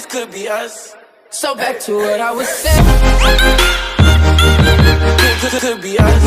this could be us. So back to what I was saying. This could be us.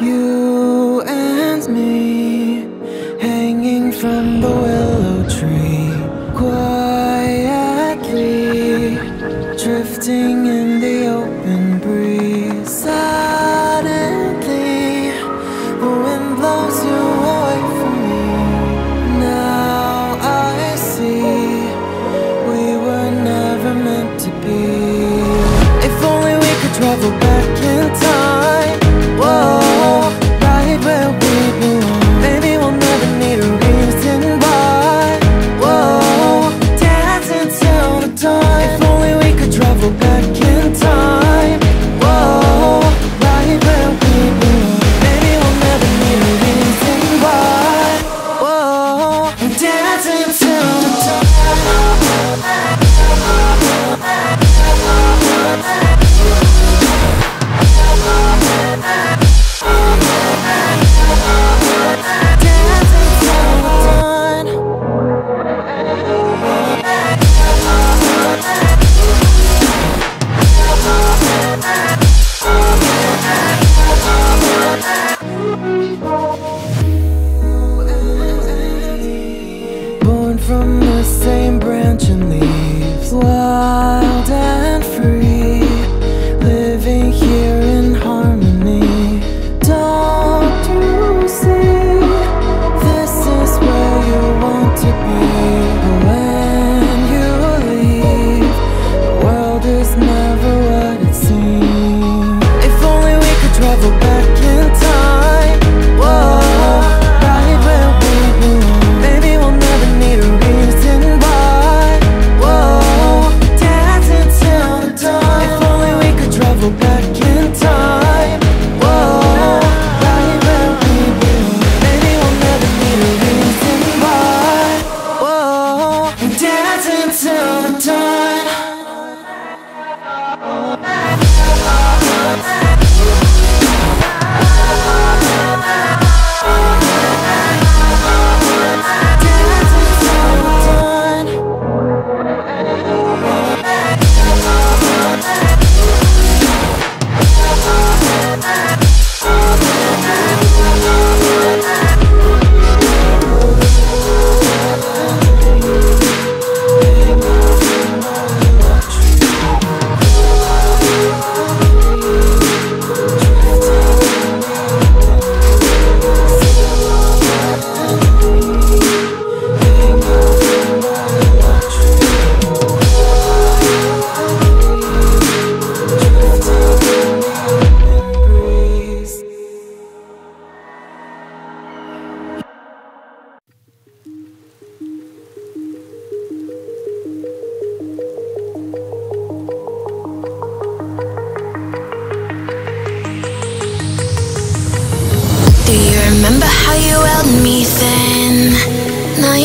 You and me hanging from the willow tree, quietly drifting.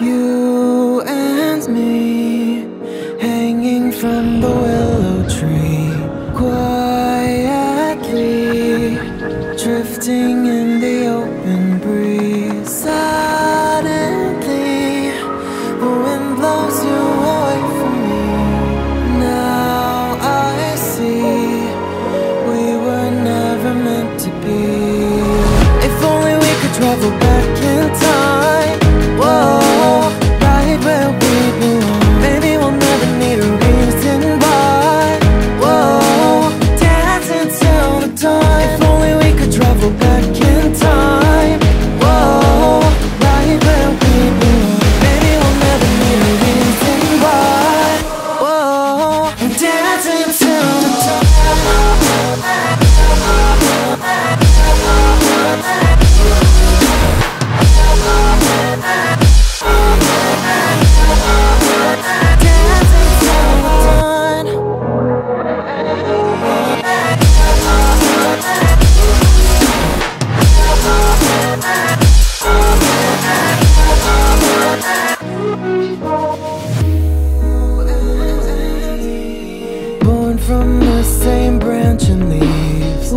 You from the same branch and leaves.